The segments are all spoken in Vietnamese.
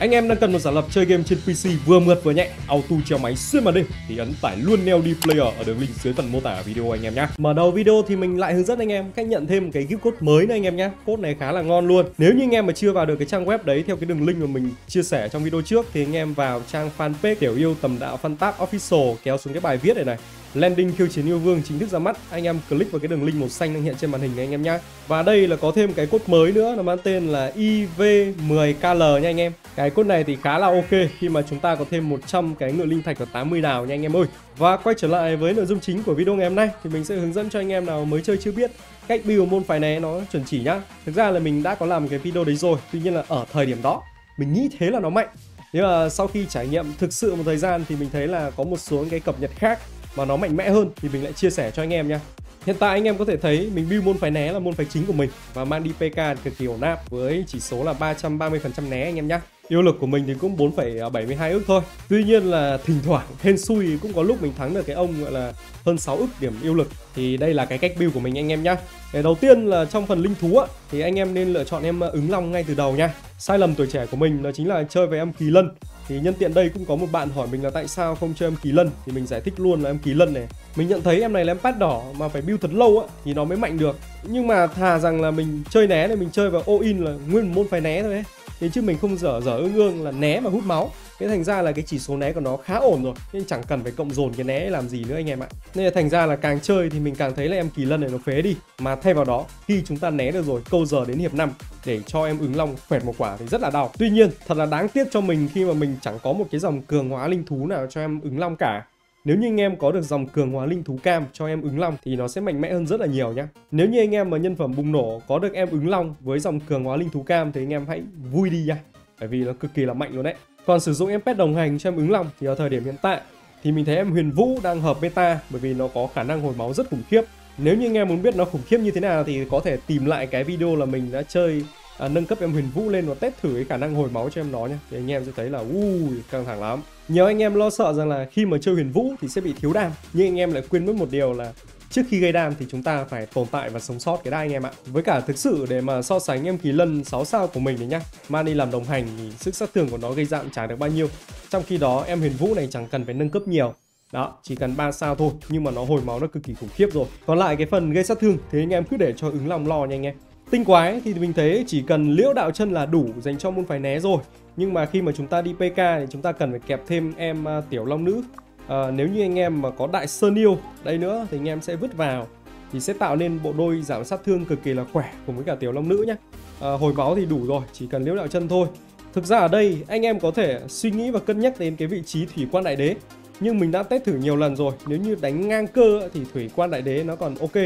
Anh em đang cần một giả lập chơi game trên PC vừa mượt vừa nhẹ, auto treo máy xuyên màn đêm thì ấn tải luôn Neo D Player ở đường link dưới phần mô tả video anh em nhé. Mở đầu video thì mình lại hướng dẫn anh em cách nhận thêm cái gift code mới này anh em nhé. Code này khá là ngon luôn. Nếu như anh em mà chưa vào được cái trang web đấy theo cái đường link mà mình chia sẻ trong video trước thì anh em vào trang fanpage Tiểu yêu tầm đạo Fan Tab Official kéo xuống cái bài viết này này Landing khiêu chiến yêu vương chính thức ra mắt. Anh em click vào cái đường link màu xanh đang hiện trên màn hình này, anh em nhé và đây là có thêm cái cốt mới nữa, nó mang tên là IV10KL nha anh em. Cái cốt này thì khá là ok, khi mà chúng ta có thêm 100 cái ngựa linh thạch và 80 đào nha anh em ơi. Và quay trở lại với nội dung chính của video ngày hôm nay, thì mình sẽ hướng dẫn cho anh em nào mới chơi chưa biết cách build môn phái né nó chuẩn chỉ nhá. Thực ra là mình đã có làm cái video đấy rồi, tuy nhiên là ở thời điểm đó, mình nghĩ thế là nó mạnh. Nhưng mà sau khi trải nghiệm thực sự một thời gian thì mình thấy là có một số cái cập nhật khác mà nó mạnh mẽ hơn thì mình lại chia sẻ cho anh em nha Hiện tại anh em có thể thấy mình build môn phái né là môn phái chính của mình và mang đi PK cực kỳ ổn áp với chỉ số là 330% né anh em nhé. Yêu lực của mình thì cũng 4,72 ức thôi. Tuy nhiên là thỉnh thoảng hên xui cũng có lúc mình thắng được cái ông gọi là hơn 6 ức điểm yêu lực. Thì đây là cái cách build của mình anh em nhá. để đầu tiên là trong phần linh thú á, thì anh em nên lựa chọn em ờ, ứng long ngay từ đầu nha. Sai lầm tuổi trẻ của mình đó chính là chơi với em kỳ lân. Thì nhân tiện đây cũng có một bạn hỏi mình là tại sao không chơi em kỳ lân thì mình giải thích luôn là em kỳ lân này. Mình nhận thấy em này là em pad đỏ mà phải build thật lâu á thì nó mới mạnh được. Nhưng mà thà rằng là mình chơi né này mình chơi vào all in là nguyên một môn phải né thôi ấy thế chứ mình không dở dở ương ương là né và hút máu. Thế thành ra là cái chỉ số né của nó khá ổn rồi, nên chẳng cần phải cộng dồn cái né làm gì nữa anh em ạ. Nên là thành ra là càng chơi thì mình càng thấy là em kỳ lân này nó phế đi. Mà thay vào đó, khi chúng ta né được rồi, câu giờ đến hiệp 5 để cho em ứng long quẹt một quả thì rất là đau. Tuy nhiên, thật là đáng tiếc cho mình khi mà mình chẳng có một cái dòng cường hóa linh thú nào cho em ứng long cả nếu như anh em có được dòng cường hóa linh thú cam cho em ứng long thì nó sẽ mạnh mẽ hơn rất là nhiều nhé. Nếu như anh em mà nhân phẩm bùng nổ có được em ứng long với dòng cường hóa linh thú cam thì anh em hãy vui đi nha. Bởi vì nó cực kỳ là mạnh luôn đấy. Còn sử dụng em pet đồng hành cho em ứng long thì ở thời điểm hiện tại thì mình thấy em huyền vũ đang hợp beta bởi vì nó có khả năng hồi máu rất khủng khiếp. Nếu như anh em muốn biết nó khủng khiếp như thế nào thì có thể tìm lại cái video là mình đã chơi à, nâng cấp em huyền vũ lên và test thử cái khả năng hồi máu cho em nó nhé thì anh em sẽ thấy là ui căng thẳng lắm. Nhiều anh em lo sợ rằng là khi mà chơi huyền vũ thì sẽ bị thiếu đam nhưng anh em lại quên mất một điều là trước khi gây đam thì chúng ta phải tồn tại và sống sót cái đai anh em ạ. Với cả thực sự để mà so sánh em kỳ lân 6 sao của mình đấy nhá mani làm đồng hành thì sức sát thương của nó gây ra chả được bao nhiêu. Trong khi đó em huyền vũ này chẳng cần phải nâng cấp nhiều. Đó, chỉ cần 3 sao thôi nhưng mà nó hồi máu nó cực kỳ khủng khiếp rồi. Còn lại cái phần gây sát thương thì anh em cứ để cho ứng lòng lo nha anh em. Tinh quái thì mình thấy chỉ cần liễu đạo chân là đủ dành cho môn phái né rồi. Nhưng mà khi mà chúng ta đi PK thì chúng ta cần phải kẹp thêm em uh, tiểu long nữ. À, Nếu như anh em mà có đại sơn yêu đây nữa thì anh em sẽ vứt vào. Thì sẽ tạo nên bộ đôi giảm sát thương cực kỳ là khỏe cùng với cả tiểu long nữ nhé à, Hồi máu thì đủ rồi, chỉ cần liễu đạo chân thôi. Thực ra ở đây anh em có thể suy nghĩ và cân nhắc đến cái vị trí thủy quan đại đế. Nhưng mình đã test thử nhiều lần rồi Nếu như đánh ngang cơ thì thủy quan đại đế nó còn ok.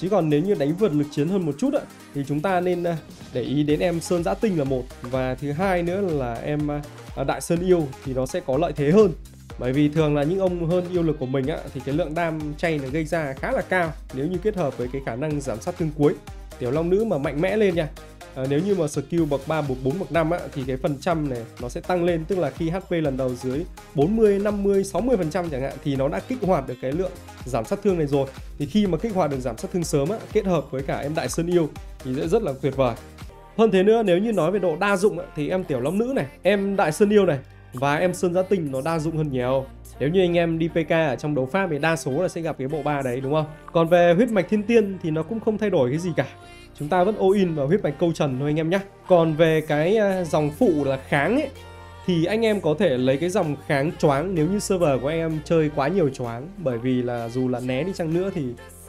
Chứ còn nếu như đánh vượt lực chiến hơn một chút ạ thì chúng ta nên à, để ý đến em Sơn Giã Tinh là một và thứ hai nữa là em à, Đại Sơn Yêu thì nó sẽ có lợi thế hơn. Bởi vì thường là những ông hơn yêu lực của mình á, thì cái lượng đam chay nó gây ra khá là cao nếu như kết hợp với cái khả năng giảm sát thương cuối. Tiểu Long nữ mà mạnh mẽ lên nha à, nếu như mà skill bậc 3, bậc 4, bậc 5 á, thì cái phần trăm này nó sẽ tăng lên tức là khi HP lần đầu dưới 40, 50, 60 phần trăm chẳng hạn thì nó đã kích hoạt được cái lượng giảm sát thương này rồi. Thì khi mà kích hoạt được giảm sát thương sớm á, kết hợp với cả em Đại Sơn Yêu thì sẽ rất là tuyệt vời. Hơn thế nữa nếu như nói về độ đa dụng á, thì em Tiểu Long Nữ này, em Đại Sơn Yêu này và em Sơn Giá Tinh nó đa dụng hơn nhiều nếu như anh em đi PK ở trong đấu pháp thì đa số là sẽ gặp cái bộ ba đấy, đúng không? Còn về huyết mạch thiên tiên thì nó cũng không thay đổi cái gì cả. Chúng ta vẫn all in vào huyết mạch câu trần thôi anh em nhé còn về cái à, dòng phụ là kháng ấy, thì anh em có thể lấy cái dòng kháng choáng nếu như server của anh em chơi quá nhiều choáng. Bởi vì là dù là né đi chăng nữa thì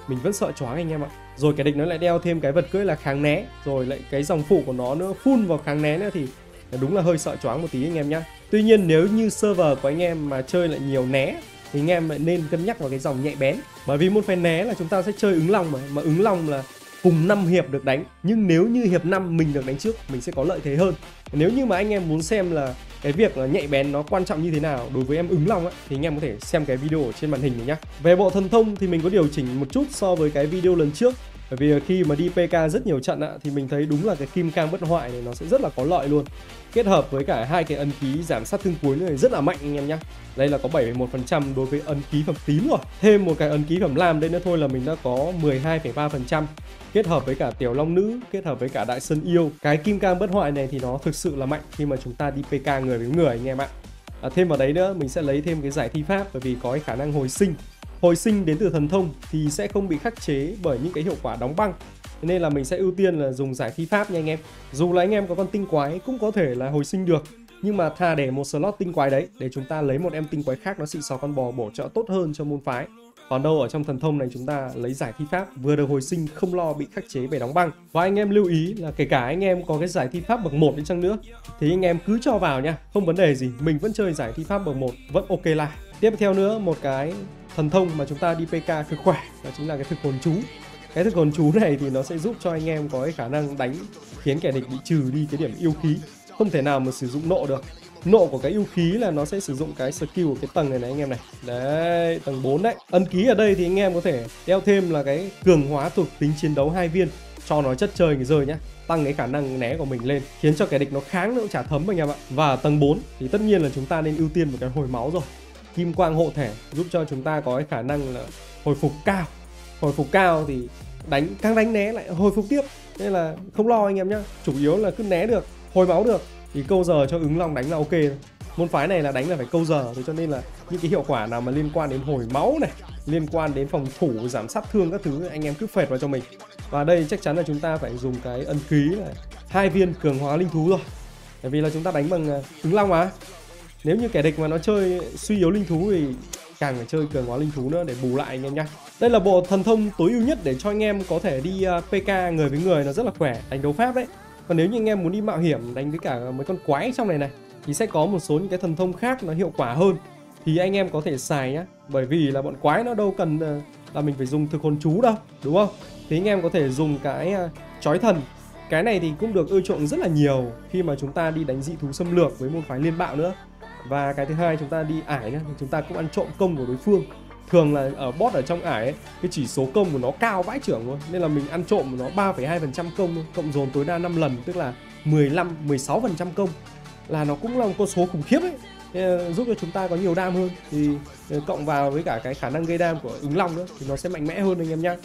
mình vẫn sợ choáng anh em ạ. Rồi cái địch nó lại đeo thêm cái vật cưỡi là kháng né. Rồi lại cái dòng phụ của nó nữa phun vào kháng né nữa thì đúng là hơi sợ choáng một tí anh em nhá tuy nhiên nếu như server của anh em mà chơi lại nhiều né, thì anh em lại nên cân nhắc vào cái dòng nhạy bén. Bởi vì môn phe né là chúng ta sẽ chơi ứng lòng mà mà ứng lòng là cùng 5 hiệp được đánh. Nhưng nếu như hiệp 5 mình được đánh trước, mình sẽ có lợi thế hơn. Nếu như mà anh em muốn xem là cái việc là nhạy bén nó quan trọng như thế nào đối với em ứng long á, thì anh em có thể xem cái video ở trên màn hình này nhá. Về bộ thần thông thì mình có điều chỉnh một chút so với cái video lần trước bởi vì khi mà đi PK rất nhiều trận ạ thì mình thấy đúng là cái kim cang bất hoại này nó sẽ rất là có lợi luôn. Kết hợp với cả hai cái ấn ký giảm sát thương cuối này rất là mạnh anh em nhé đây là có 71% đối với ấn ký phẩm tím rồi. Thêm một cái ấn ký phẩm lam đây nữa thôi là mình đã có 12,3% kết hợp với cả tiểu long nữ kết hợp với cả đại sơn yêu. Cái kim cang bất hoại này thì nó thực sự là mạnh khi mà chúng ta đi PK người với người anh em ạ. À, thêm vào đấy nữa mình sẽ lấy thêm cái giải thi pháp bởi vì có cái khả năng hồi sinh hồi sinh đến từ thần thông thì sẽ không bị khắc chế bởi những cái hiệu quả đóng băng. Nên là mình sẽ ưu tiên là dùng giải thi pháp nha anh em. Dù là anh em có con tinh quái cũng có thể là hồi sinh được, nhưng mà thà để một slot tinh quái đấy, để chúng ta lấy một em tinh quái khác nó xịn xò con bò bổ trợ tốt hơn cho môn phái. Còn đâu ở trong thần thông này chúng ta lấy giải thi pháp, vừa được hồi sinh không lo bị khắc chế bởi đóng băng. Và anh em lưu ý là kể cả anh em có cái giải thi pháp bậc 1 đi chăng nữa, thì anh em cứ cho vào nha, không vấn đề gì, mình vẫn chơi giải thi pháp bậc 1 vẫn ok là tiếp theo nữa, một cái thần thông mà chúng ta đi PK cực khỏe, đó chính là cái thực hồn chú. Cái thực hồn chú này thì nó sẽ giúp cho anh em có cái khả năng đánh, khiến kẻ địch bị trừ đi cái điểm yêu khí. Không thể nào mà sử dụng nộ được. Nộ của cái yêu khí là nó sẽ sử dụng cái skill của cái tầng này này anh em này. Đấy, tầng 4 đấy. Ân ký ở đây thì anh em có thể đeo thêm là cái cường hóa thuộc tính chiến đấu hai viên, cho nó chất chơi người rơi nhá. Tăng cái khả năng né của mình lên, khiến cho kẻ địch nó kháng nó cũng chả thấm anh em ạ. Và tầng 4 thì tất nhiên là chúng ta nên ưu tiên một cái hồi máu rồi kim quang hộ thể giúp cho chúng ta có cái khả năng là hồi phục cao. Hồi phục cao thì đánh càng đánh né lại, hồi phục tiếp. Nên là không lo anh em nhá. Chủ yếu là cứ né được, hồi máu được, thì câu giờ cho ứng long đánh là ok môn phái này là đánh là phải câu giờ, thế cho nên là những cái hiệu quả nào mà liên quan đến hồi máu này, liên quan đến phòng thủ, giảm sát thương các thứ, anh em cứ phệt vào cho mình. Và đây chắc chắn là chúng ta phải dùng cái ân ký là hai viên cường hóa linh thú rồi. Bởi vì là chúng ta đánh bằng à, ứng long mà nếu như kẻ địch mà nó chơi suy yếu linh thú thì càng phải chơi cường hóa linh thú nữa để bù lại anh em nhá. Đây là bộ thần thông tối ưu nhất để cho anh em có thể đi à, PK người với người nó rất là khỏe, đánh đấu pháp đấy. Còn nếu như anh em muốn đi mạo hiểm, đánh với cả mấy con quái trong này này, thì sẽ có một số những cái thần thông khác nó hiệu quả hơn. Thì anh em có thể xài nhá, bởi vì là bọn quái nó đâu cần ờ, là mình phải dùng thực hồn chú đâu, đúng không? Thì anh em có thể dùng cái à, chói thần. Cái này thì cũng được ưa chuộng rất là nhiều khi mà chúng ta đi đánh dị thú xâm lược với môn phái liên bạo nữa và cái thứ hai chúng ta đi ải nhá chúng ta cũng ăn trộm công của đối phương. Thường là ở bot ở trong ải ấy, cái chỉ số công của nó cao vãi trưởng luôn nên là mình ăn trộm của nó 3,2% công thôi cộng dồn tối đa 5 lần tức là 15 16% công. Là nó cũng là một con số khủng khiếp ấy. Ờ, giúp cho chúng ta có nhiều đam hơn. Thì ờ, cộng vào với cả cái khả năng gây đam của ứng long nữa thì nó sẽ mạnh mẽ hơn anh em nhá.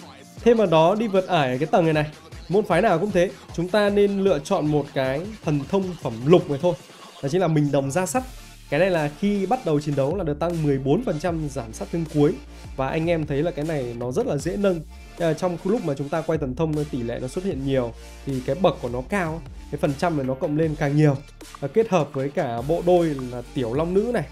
Thêm vào đó đi vượt ải cái tầng này này môn phái nào cũng thế. Chúng ta nên lựa chọn một cái thần thông phẩm lục này thôi. Đó chính là mình đồng ra sắt cái này là khi bắt đầu chiến đấu là được tăng 14% giảm sát thương cuối. Và anh em thấy là cái này nó rất là dễ nâng. À, trong lúc mà chúng ta quay thần thông ờ, tỷ lệ nó xuất hiện nhiều thì cái bậc của nó cao cái phần trăm này nó cộng lên càng nhiều. À, kết hợp với cả bộ đôi là tiểu long nữ này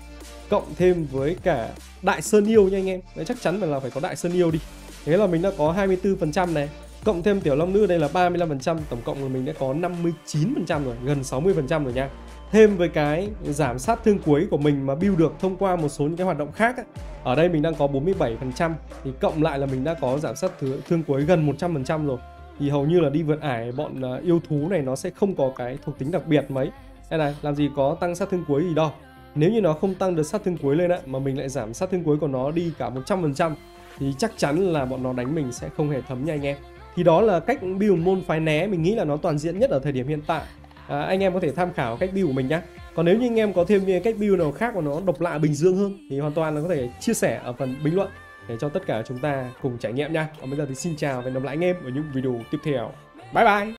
cộng thêm với cả đại sơn yêu nha anh em. Đấy chắc chắn là phải có đại sơn yêu đi. Thế là mình đã có 24% này. Cộng thêm tiểu long nữ đây là 35% tổng cộng là mình đã có 59% rồi gần 60% rồi nha thêm với cái giảm sát thương cuối của mình mà build được thông qua một số những cái hoạt động khác ấy. ở đây mình đang có 47% thì cộng lại là mình đã có giảm sát thương cuối gần 100% rồi. Thì hầu như là đi vượt ải, bọn à, yêu thú này nó sẽ không có cái thuộc tính đặc biệt mấy. Đây này, làm gì có tăng sát thương cuối gì đâu. Nếu như nó không tăng được sát thương cuối lên ạ mà mình lại giảm sát thương cuối của nó đi cả 100% thì chắc chắn là bọn nó đánh mình sẽ không hề thấm nha anh em. Thì đó là cách build môn phái né, mình nghĩ là nó toàn diện nhất ở thời điểm hiện tại à, anh em có thể tham khảo cách build của mình nhé còn nếu như anh em có thêm những cách build nào khác mà nó độc lạ bình dương hơn thì hoàn toàn là có thể chia sẻ ở phần bình luận để cho tất cả chúng ta cùng trải nghiệm nha còn bây giờ thì xin chào và hẹn gặp lại anh em ở những video tiếp theo. Bye bye!